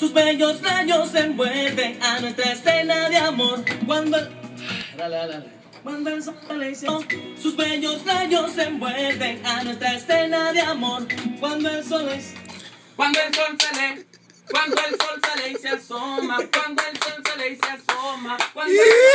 sus bellos rayos envuelven a nuestra escena de amor. Cuando el, dale, dale, dale. Cuando el sol sale, sus bellos rayos envuelven a nuestra escena de amor. Cuando el sol es, Cuando el sol sale, cuando el sol sale y se asoma, cuando el sol sale y se asoma, cuando el sol sale